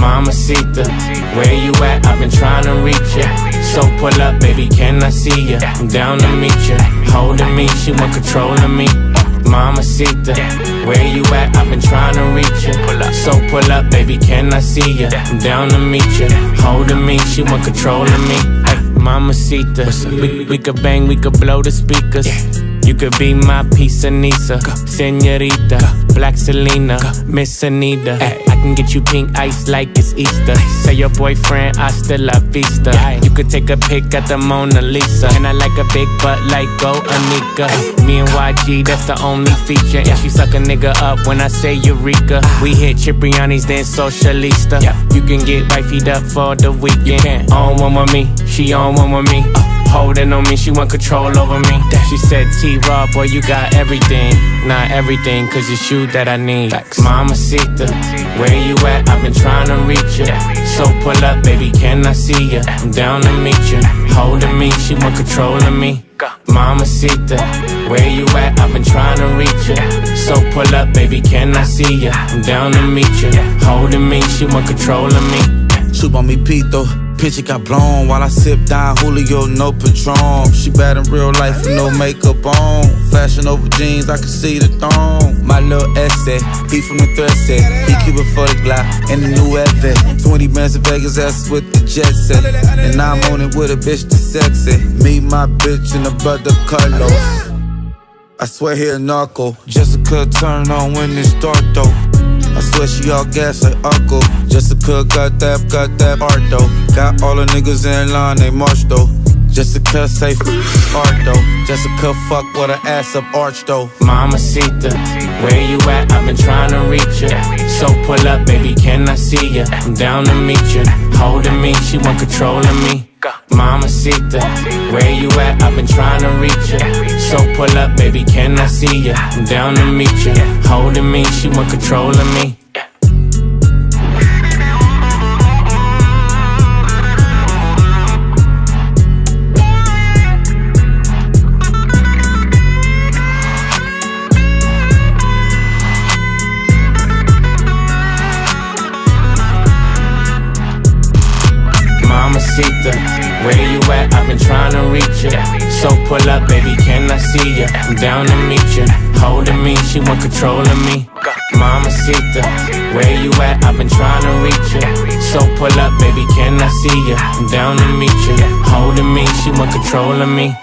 Mamacita, where you at? I've been trying to reach ya. So pull up, baby, can I see ya? I'm down to meet ya. Holding me, she want control of me. Mamacita, where you at? I've been trying to reach ya. So pull up, baby, can I see ya? I'm down to meet ya. Holding me, she want control of me. Ay, Mamacita, we, we could bang, we could blow the speakers. You could be my of Nisa, Senorita, Black Selena, Miss Anitta. Can get you pink ice like it's Easter. Say your boyfriend, I still la vista. You could take a pic at the Mona Lisa. And I like a big butt like Go Onika. Me and YG, that's the only feature. And she suck a nigga up when I say Eureka. Ah. We hit Cipriani's, then Socialista. You can get wifeyed up for the weekend. On one with me, she on one with me. Oh. Holding on me, she want control over me. She said, T Raw, boy, you got everything. Not everything, cause it's you that I need. Mamacita, where you at? I've been trying to reach ya. So pull up, baby, can I see ya? I'm down to meet ya. Holding me, she want control of me. Mamacita, where you at? I've been trying to reach ya. So pull up, baby, can I see ya? I'm down to meet ya. Holding me, she want control of me. Me pito. Pinch got blown while I sip Don Julio, no Patron. She bad in real life with no makeup on. Fashion over jeans, I can see the thong. My little essay, he from the thread set. He keep it for the Glock and the new Evan. 20 bands in Vegas, that's with the jet set. And I'm on it with a bitch that's sexy. Me, my bitch, and the brother Carlos. I swear he a narco. Jessica turn on when it's dark though. She all gas like Uncle. Jessica got that, got that art though. Got all the niggas in line, they march though. Jessica say art though. Jessica fuck with her ass up arch though. Mamacita, where you at? I've been trying to reach ya. So pull up, baby, can I see ya? I'm down to meet ya. Holding me, she want control of me. Mamacita, where you at? I've been trying to reach ya. So pull up, baby, can I see ya? I'm down to meet ya. Holding me, she want control of me. Mamacita, where you at? I've been trying to reach ya. So pull up, baby, can I see ya? I'm down to meet ya. Holding me, she want control of me. Mamacita, where you at? I've been trying to reach ya. So pull up, baby, can I see ya? I'm down to meet ya. Holding me, she want control of me.